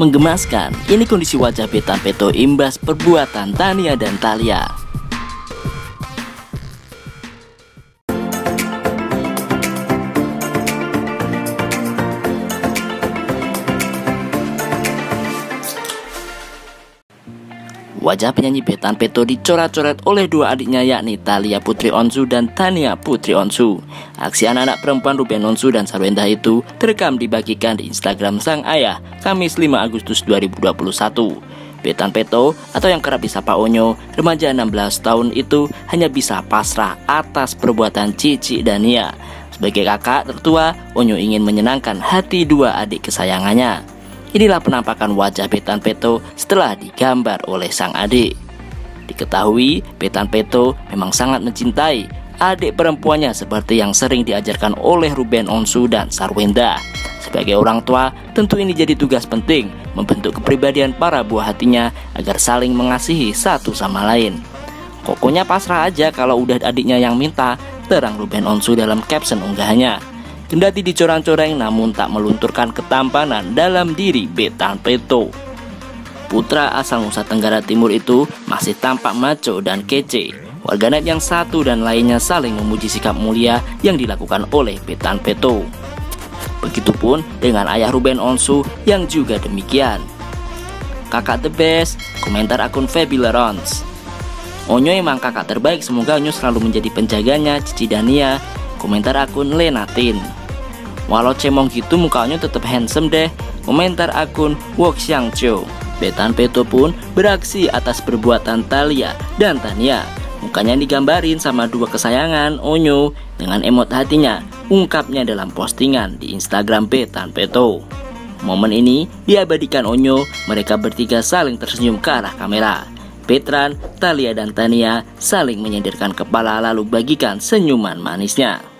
Menggemaskan, ini kondisi wajah Betan Peto imbas perbuatan Tania dan Talia. Wajah penyanyi Betan Peto dicoret-coret oleh dua adiknya yakni Talia Putri Onsu dan Tania Putri Onsu. Aksi anak-anak perempuan Ruben Onsu dan Sarwenda itu terekam dibagikan di Instagram sang ayah Kamis 5 Agustus 2021. Betan Peto atau yang kerap disapa Onyo, remaja 16 tahun itu hanya bisa pasrah atas perbuatan Cici dan Nia. Sebagai kakak tertua, Onyo ingin menyenangkan hati dua adik kesayangannya. Inilah penampakan wajah Betan Peto setelah digambar oleh sang adik. Diketahui, Betan Peto memang sangat mencintai adik perempuannya seperti yang sering diajarkan oleh Ruben Onsu dan Sarwenda. Sebagai orang tua, tentu ini jadi tugas penting membentuk kepribadian para buah hatinya agar saling mengasihi satu sama lain. Kokonya pasrah aja kalau udah adiknya yang minta, terang Ruben Onsu dalam caption unggahannya. Kendati dicorang-coreng namun tak melunturkan ketampanan dalam diri Betan Peto. Putra asal Nusa Tenggara Timur itu masih tampak maco dan kece. Warganet yang satu dan lainnya saling memuji sikap mulia yang dilakukan oleh Betan Peto. Begitupun dengan ayah Ruben Onsu yang juga demikian. Kakak the best, komentar akun Fabilerons. Onyo emang kakak terbaik, semoga Onyo selalu menjadi penjaganya, Cici Dania. Komentar akun Lenatin. Walau cemong gitu mukanya tetap handsome deh. Komentar akun Wok Xiang Cho. Betan Peto pun beraksi atas perbuatan Talia dan Tania. Mukanya digambarin sama dua kesayangan Onyo dengan emot hatinya ungkapnya dalam postingan di Instagram Betan Peto. Momen ini diabadikan Onyo, mereka bertiga saling tersenyum ke arah kamera. Petran, Talia dan Tania saling menyendirkan kepala lalu bagikan senyuman manisnya.